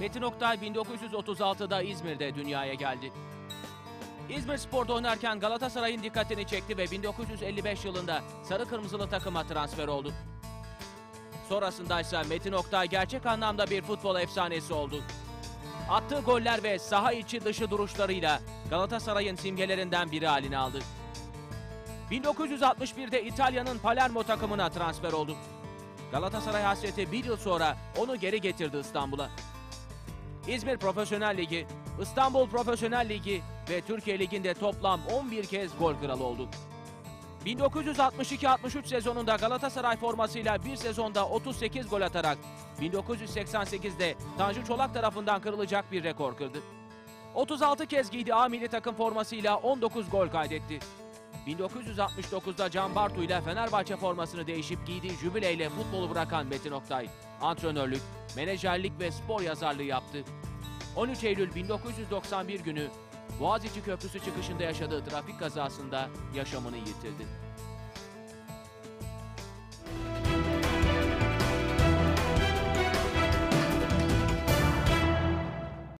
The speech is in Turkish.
Metin Oktay 1936'da İzmir'de dünyaya geldi. İzmir Spor'da oynarken Galatasaray'ın dikkatini çekti ve 1955 yılında sarı kırmızılı takıma transfer oldu. Sonrasında ise Metin Oktay gerçek anlamda bir futbol efsanesi oldu. Attığı goller ve saha içi dışı duruşlarıyla Galatasaray'ın simgelerinden biri haline aldı. 1961'de İtalya'nın Palermo takımına transfer oldu. Galatasaray hasreti bir yıl sonra onu geri getirdi İstanbul'a. İzmir Profesyonel Ligi, İstanbul Profesyonel Ligi ve Türkiye Ligi'nde toplam 11 kez gol kralı oldu. 1962-63 sezonunda Galatasaray formasıyla bir sezonda 38 gol atarak 1988'de Tanju Çolak tarafından kırılacak bir rekor kırdı. 36 kez giydi A milli takım formasıyla 19 gol kaydetti. 1969'da Can Bartu ile Fenerbahçe formasını değişip giydiği jübileyle futbolu bırakan Metin Oktay, antrenörlük, menajerlik ve spor yazarlığı yaptı. 13 Eylül 1991 günü Boğaziçi Köprüsü çıkışında yaşadığı trafik kazasında yaşamını yitirdi.